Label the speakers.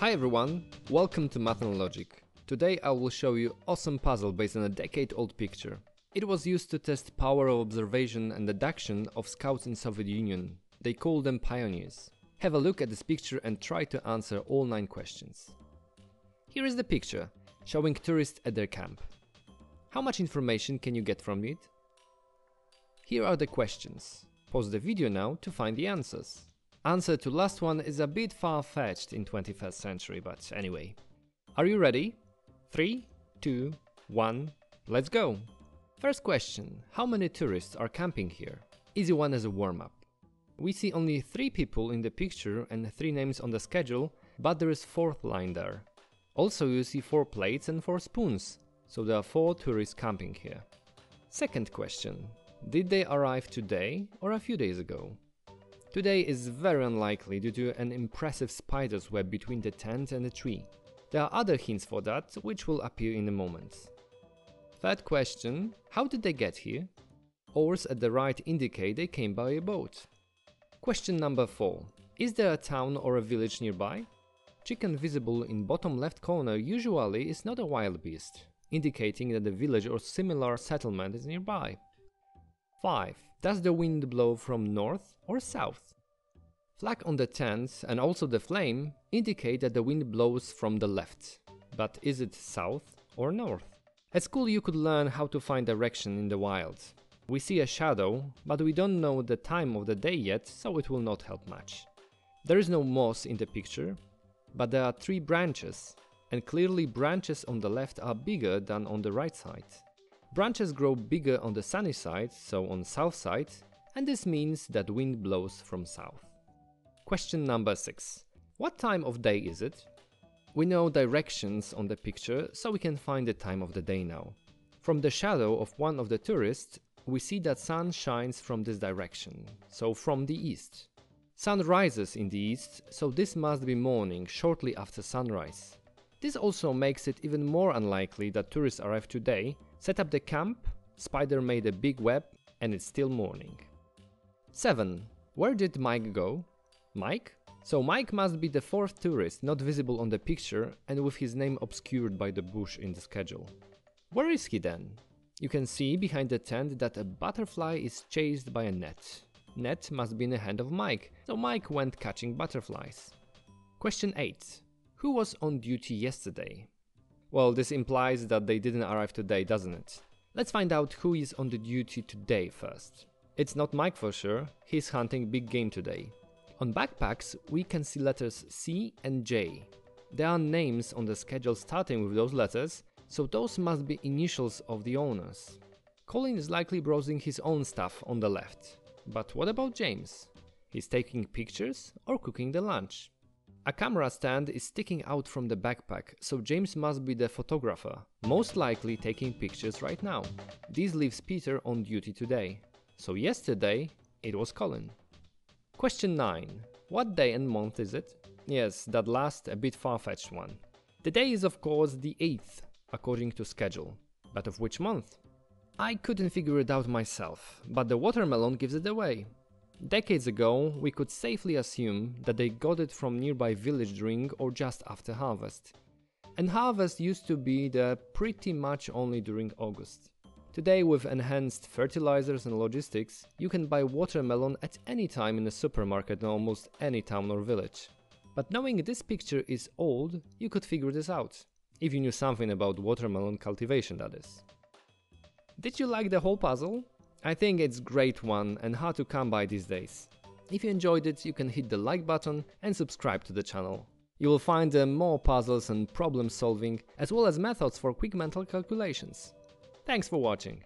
Speaker 1: Hi everyone, welcome to Math and Logic. Today I will show you awesome puzzle based on a decade old picture. It was used to test power of observation and deduction of scouts in Soviet Union. They called them pioneers. Have a look at this picture and try to answer all 9 questions. Here is the picture, showing tourists at their camp. How much information can you get from it? Here are the questions. Pause the video now to find the answers. Answer to last one is a bit far-fetched in 21st century, but anyway. Are you ready? 3, 2, 1, let's go! First question, how many tourists are camping here? Easy one as a warm-up. We see only 3 people in the picture and 3 names on the schedule, but there is fourth line there. Also you see 4 plates and 4 spoons, so there are 4 tourists camping here. Second question, did they arrive today or a few days ago? Today is very unlikely due to an impressive spider's web between the tent and the tree. There are other hints for that, which will appear in a moment. Third question, how did they get here? Oars at the right indicate they came by a boat. Question number 4. Is there a town or a village nearby? Chicken visible in bottom left corner usually is not a wild beast, indicating that a village or similar settlement is nearby. 5. Does the wind blow from north or south? Flag on the tent and also the flame indicate that the wind blows from the left, but is it south or north? At school you could learn how to find direction in the wild. We see a shadow, but we don't know the time of the day yet, so it will not help much. There is no moss in the picture, but there are three branches, and clearly branches on the left are bigger than on the right side. Branches grow bigger on the sunny side, so on south side, and this means that wind blows from south. Question number 6. What time of day is it? We know directions on the picture, so we can find the time of the day now. From the shadow of one of the tourists, we see that sun shines from this direction, so from the east. Sun rises in the east, so this must be morning shortly after sunrise. This also makes it even more unlikely that tourists arrive today, set up the camp, spider made a big web, and it's still morning. 7. Where did Mike go? Mike? So Mike must be the fourth tourist not visible on the picture and with his name obscured by the bush in the schedule. Where is he then? You can see behind the tent that a butterfly is chased by a net. Net must be in the hand of Mike, so Mike went catching butterflies. Question 8. Who was on duty yesterday? Well, this implies that they didn't arrive today, doesn't it? Let's find out who is on the duty today first. It's not Mike for sure, he's hunting big game today. On backpacks, we can see letters C and J. There are names on the schedule starting with those letters, so those must be initials of the owners. Colin is likely browsing his own stuff on the left. But what about James? He's taking pictures or cooking the lunch? A camera stand is sticking out from the backpack, so James must be the photographer, most likely taking pictures right now. This leaves Peter on duty today. So yesterday, it was Colin. Question 9. What day and month is it? Yes, that last, a bit far-fetched one. The day is of course the 8th, according to schedule. But of which month? I couldn't figure it out myself, but the watermelon gives it away. Decades ago, we could safely assume that they got it from nearby village drink or just after harvest. And harvest used to be there pretty much only during August. Today, with enhanced fertilizers and logistics, you can buy watermelon at any time in a supermarket in almost any town or village. But knowing this picture is old, you could figure this out. If you knew something about watermelon cultivation, that is. Did you like the whole puzzle? I think it's great one and hard to come by these days. If you enjoyed it, you can hit the like button and subscribe to the channel. You will find uh, more puzzles and problem solving, as well as methods for quick mental calculations. Thanks for watching.